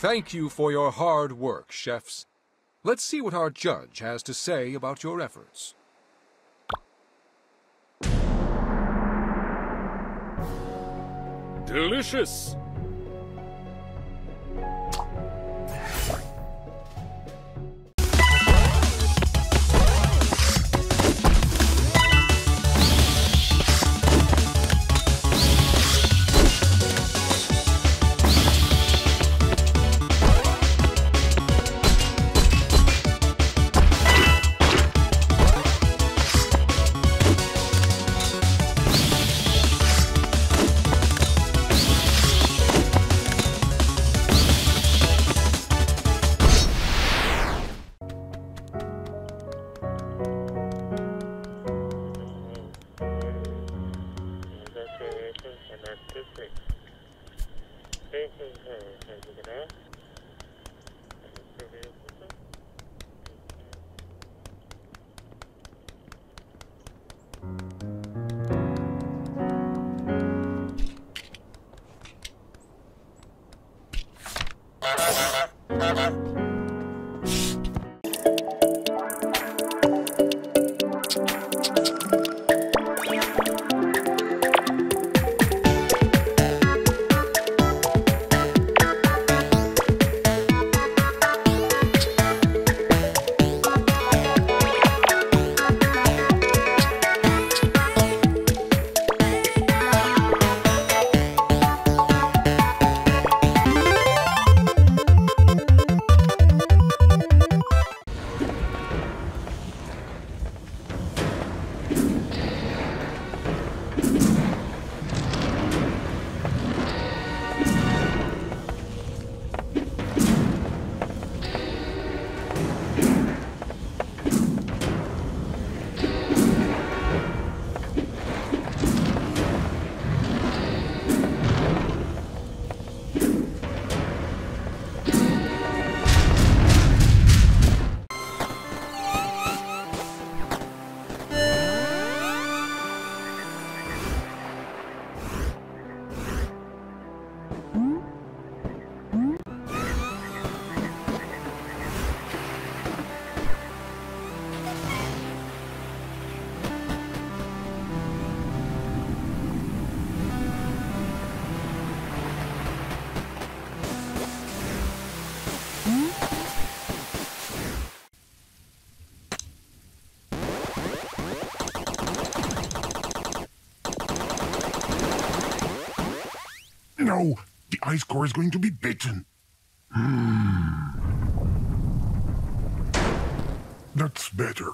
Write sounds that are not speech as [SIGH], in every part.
Thank you for your hard work, chefs. Let's see what our judge has to say about your efforts. Delicious! Ha ha ha ha ha! No, the ice core is going to be bitten. Hmm. That's better.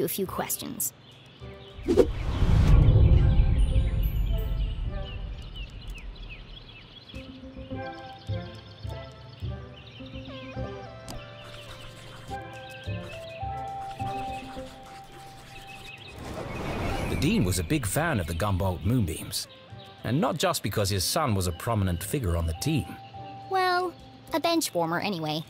You a few questions. The Dean was a big fan of the Gumboldt Moonbeams. And not just because his son was a prominent figure on the team. Well, a bench warmer anyway.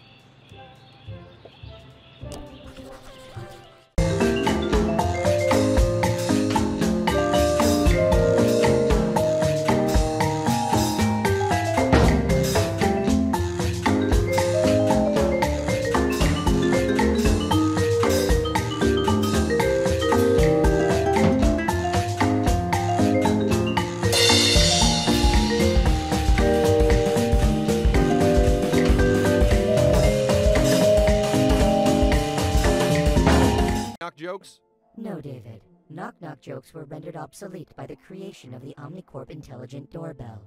jokes? No, David. Knock knock jokes were rendered obsolete by the creation of the Omnicorp Intelligent Doorbell.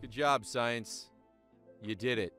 Good job, science. You did it.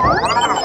Oh.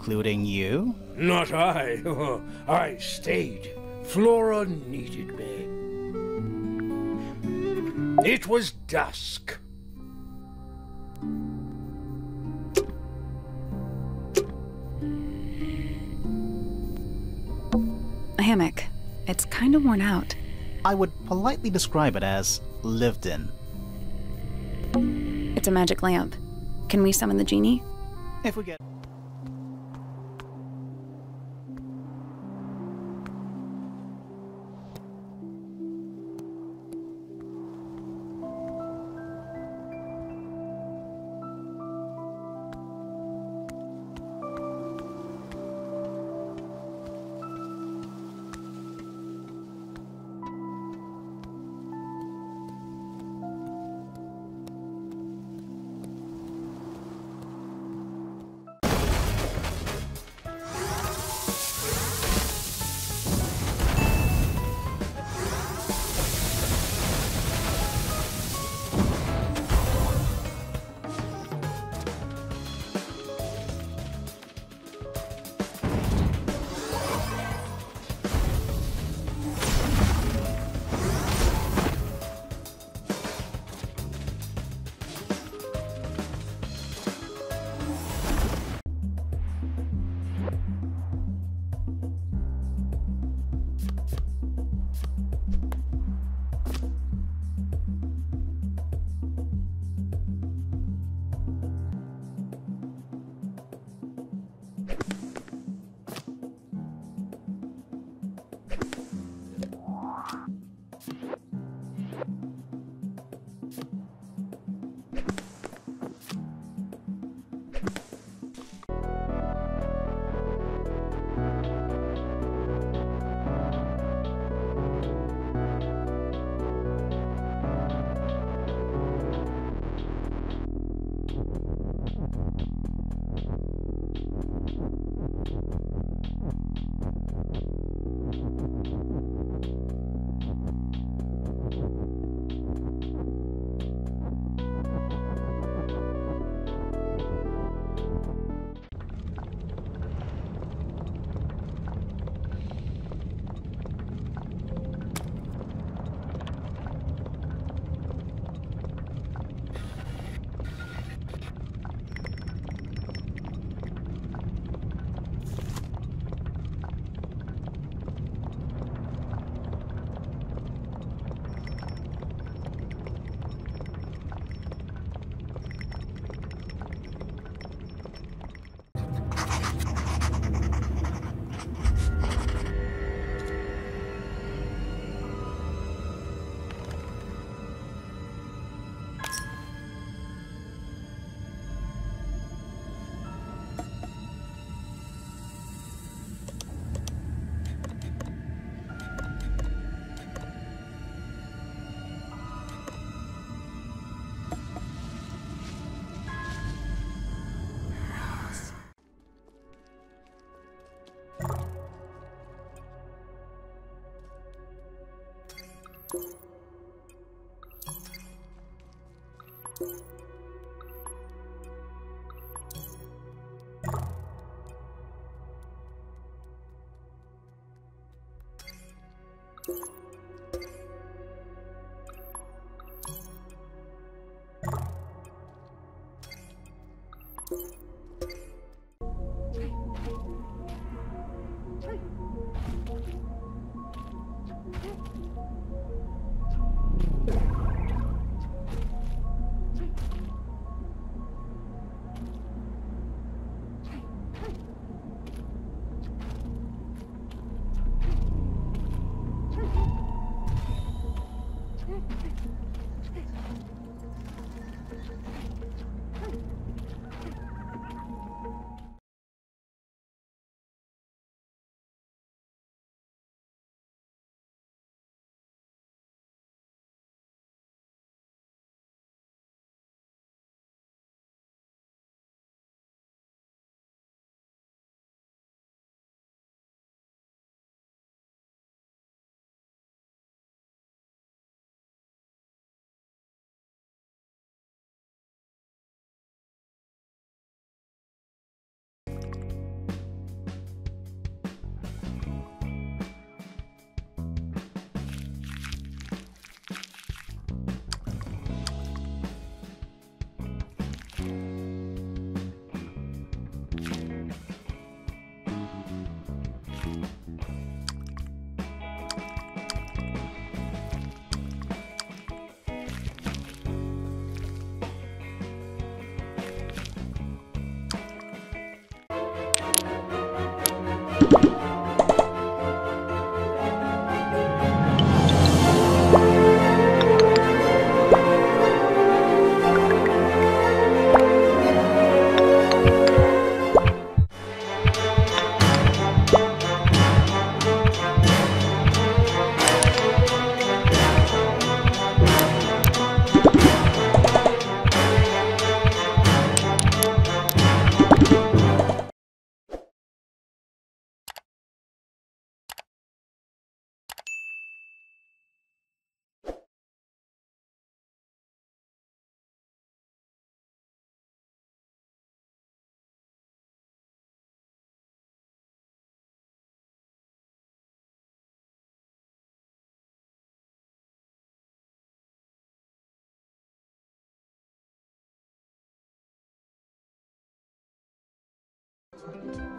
Including you? Not I. [LAUGHS] I stayed. Flora needed me. It was dusk. A hammock. It's kind of worn out. I would politely describe it as lived in. It's a magic lamp. Can we summon the genie? If we get.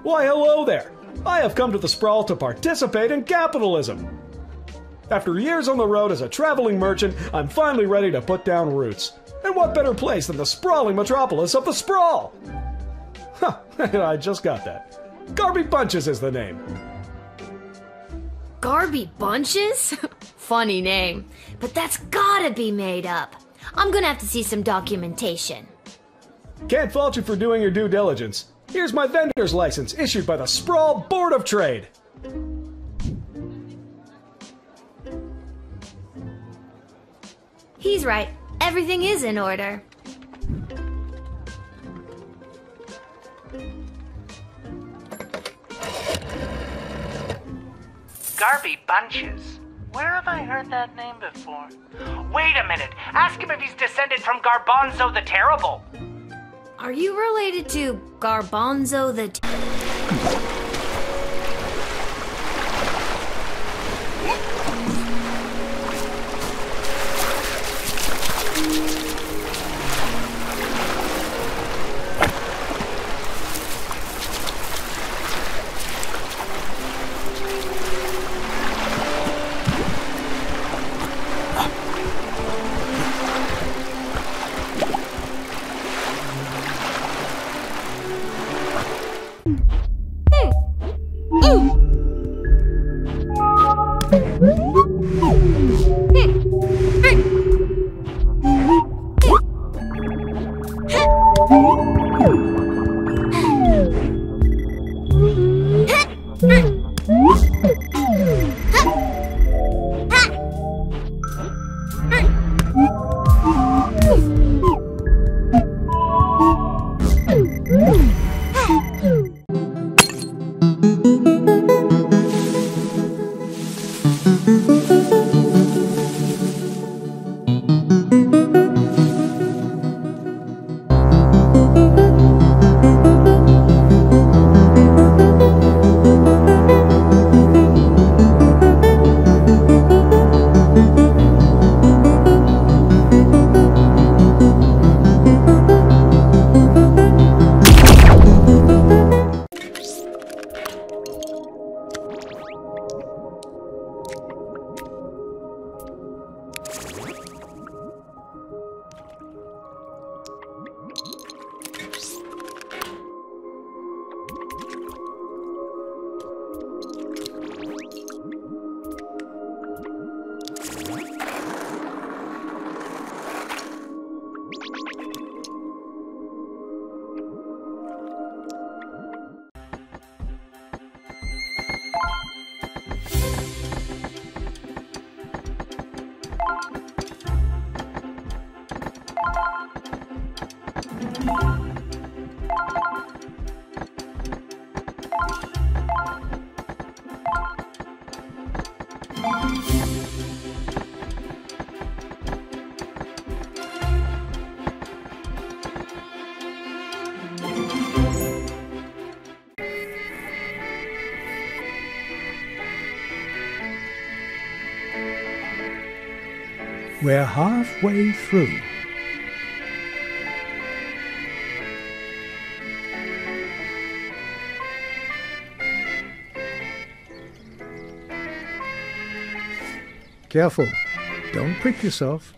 Why, hello there! I have come to the Sprawl to participate in capitalism! After years on the road as a traveling merchant, I'm finally ready to put down roots. And what better place than the sprawling metropolis of the Sprawl? Huh, [LAUGHS] I just got that. Garby Bunches is the name. Garby Bunches? [LAUGHS] Funny name. But that's gotta be made up. I'm gonna have to see some documentation. Can't fault you for doing your due diligence. Here's my vendor's license issued by the Sprawl Board of Trade. He's right. Everything is in order. Garby Bunches. Where have I heard that name before? Wait a minute. Ask him if he's descended from Garbanzo the Terrible. Are you related to Garbanzo the We're halfway through. Careful. Don't prick yourself.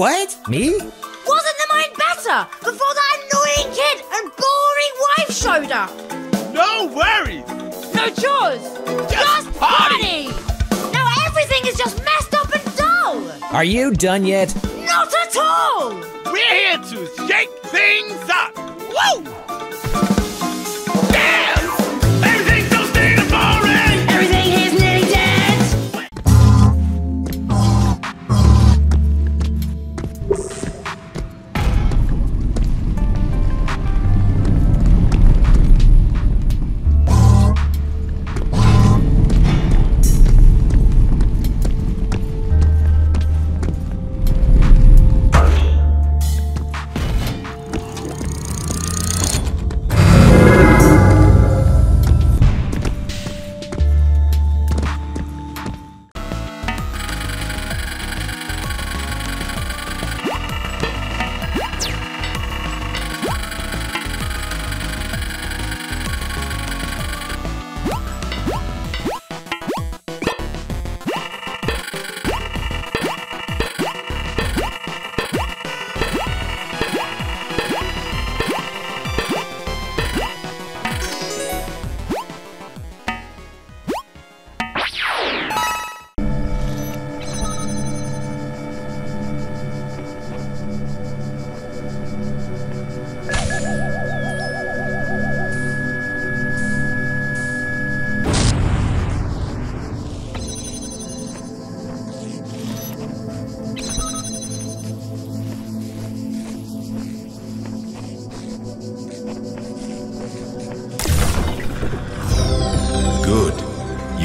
What? Me? Wasn't the mine better before that annoying kid and boring wife showed up? No worries! No chores! Just, party! Now everything is just messed up and dull! Are you done yet? Not at all! We're here to shake things up! Woo!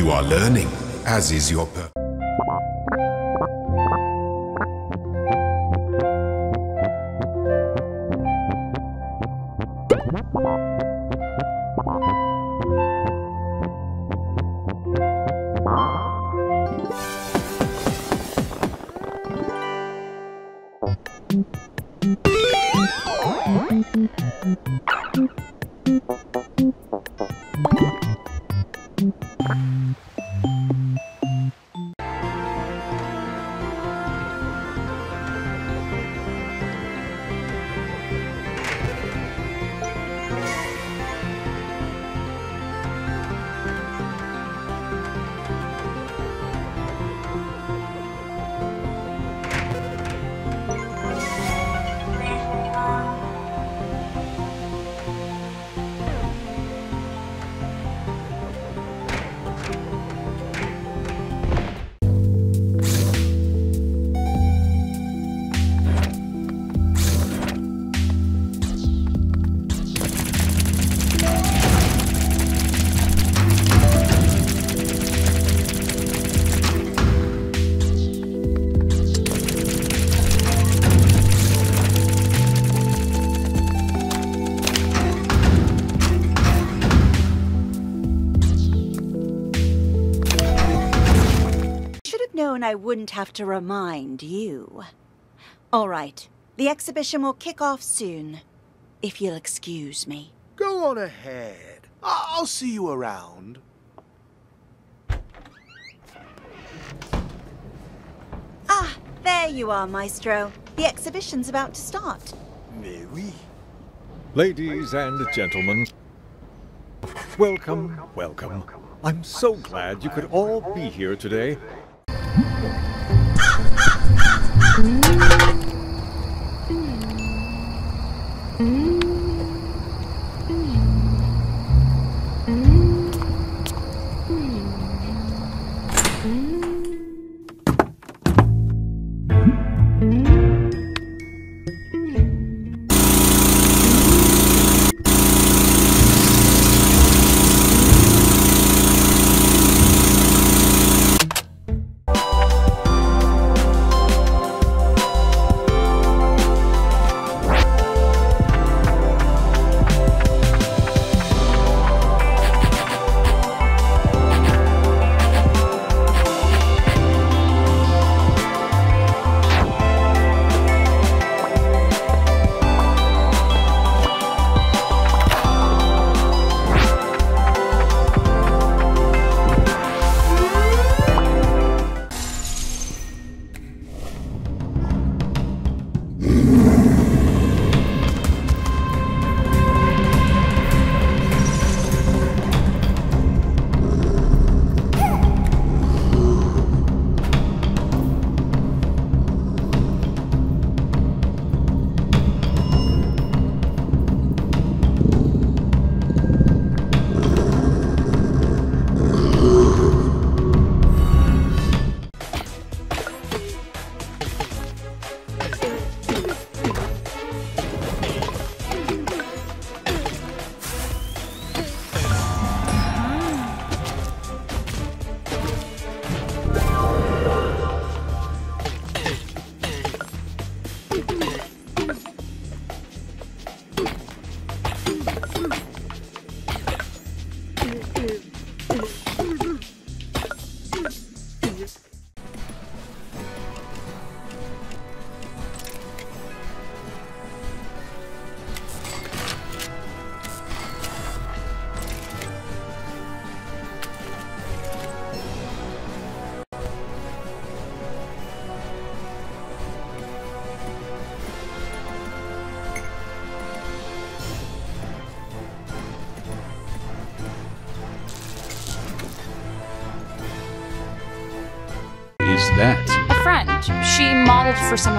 You are learning, as is your purpose. Known I wouldn't have to remind you. All right, the exhibition will kick off soon. if you'll excuse me. Go on ahead. I- I'll see you around. Ah, there you are, Maestro. The exhibition's about to start. Mais oui. Ladies and gentlemen, welcome, welcome. I'm so glad you could all be here today. Is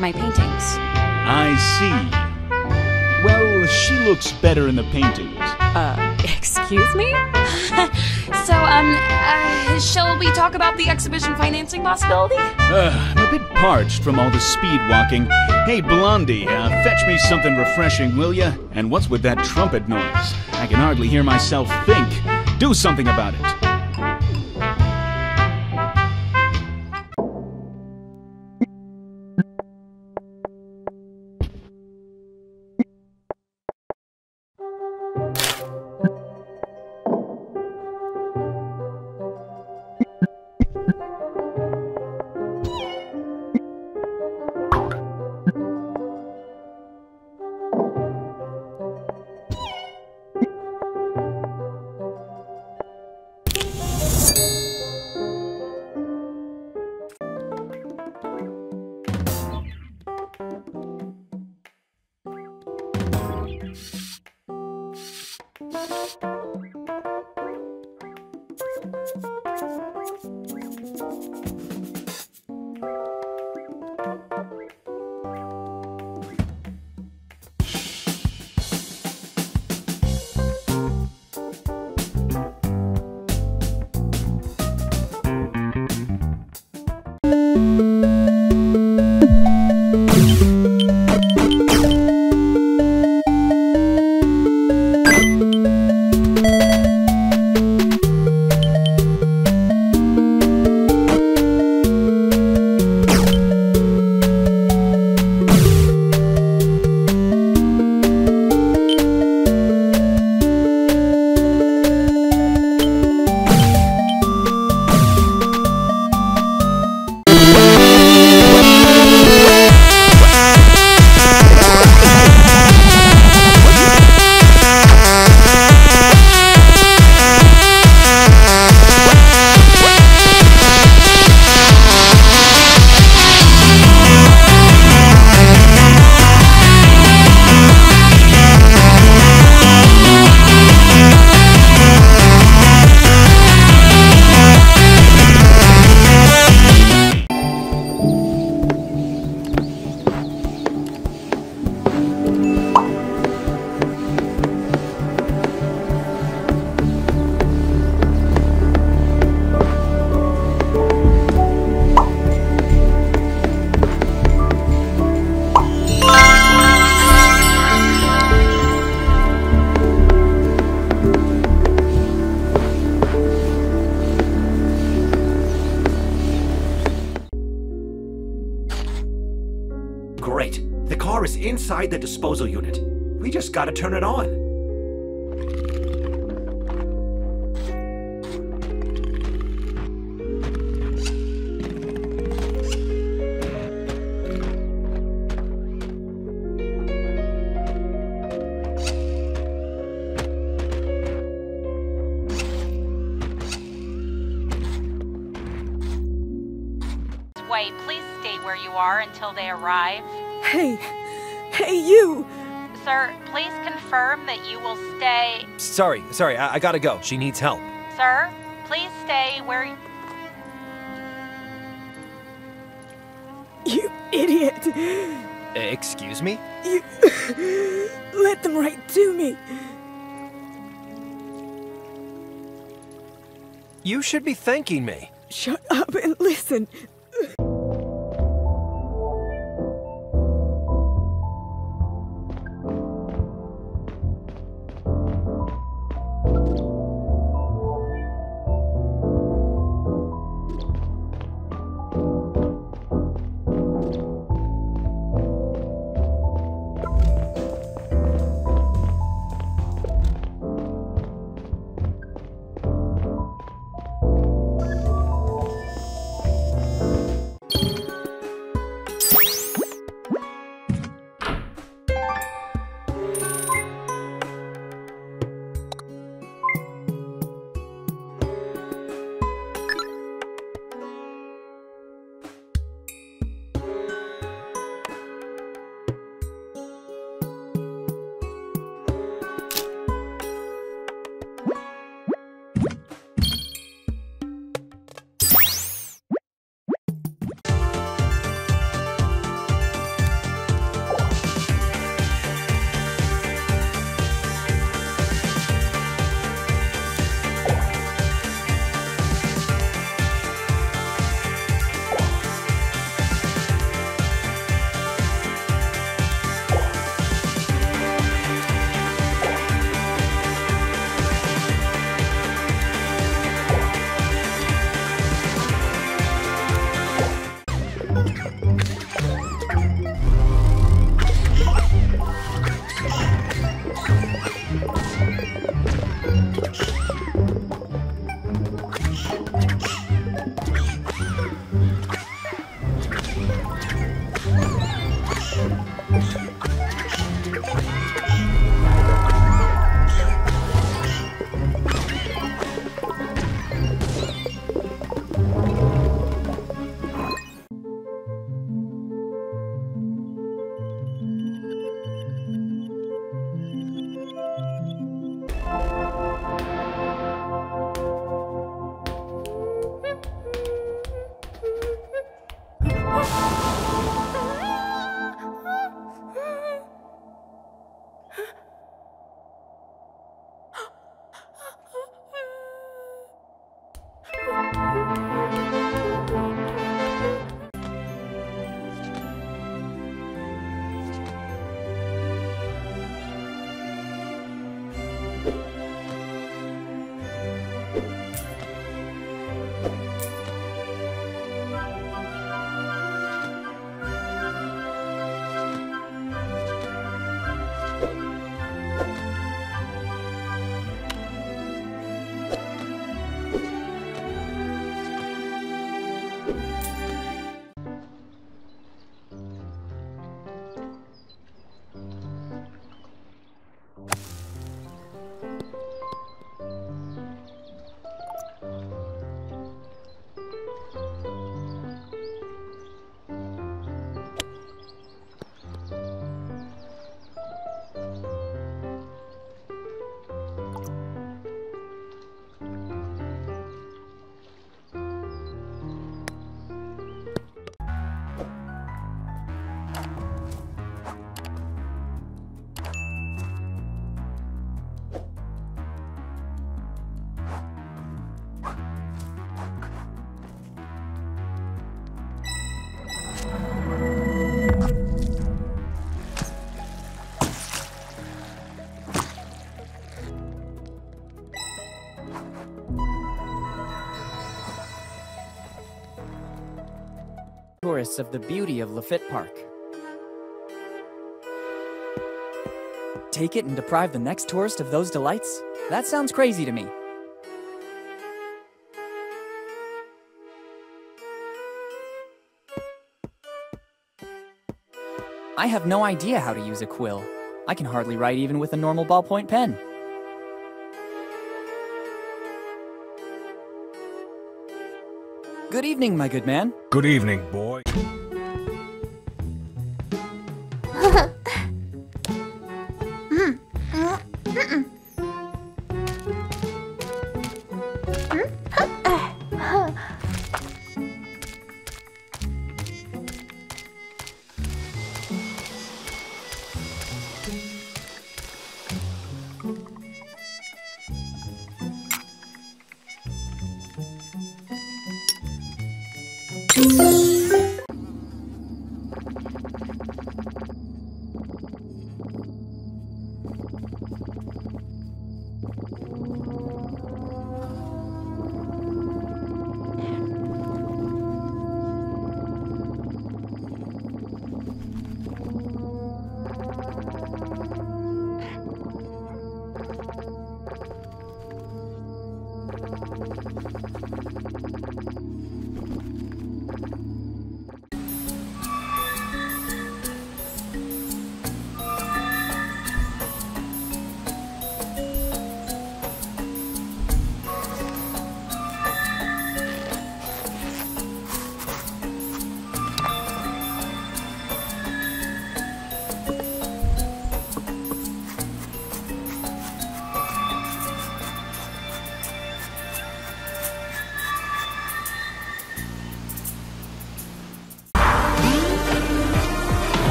my paintings. I see. Well, she looks better in the paintings. Uh, [LAUGHS] excuse me? [LAUGHS] so, um, uh, shall we talk about the exhibition financing possibility? Uh, I'm a bit parched from all the speed walking. Hey, Blondie, uh, fetch me something refreshing, will ya? And what's with that trumpet noise? I can hardly hear myself think. Do something about it. You are until they arrive. Hey, hey, you! Sir, please confirm that you will stay. Sorry, sorry, I, I gotta go. She needs help. Sir, please stay where. You idiot! Excuse me? You. [LAUGHS] Let them right to me! You should be thanking me. Shut up and listen. Música Tourists of the beauty of Lafitte Park. Take it and deprive the next tourist of those delights? That sounds crazy to me. I have no idea how to use a quill. I can hardly write even with a normal ballpoint pen. Good evening, my good man. Good evening, boy.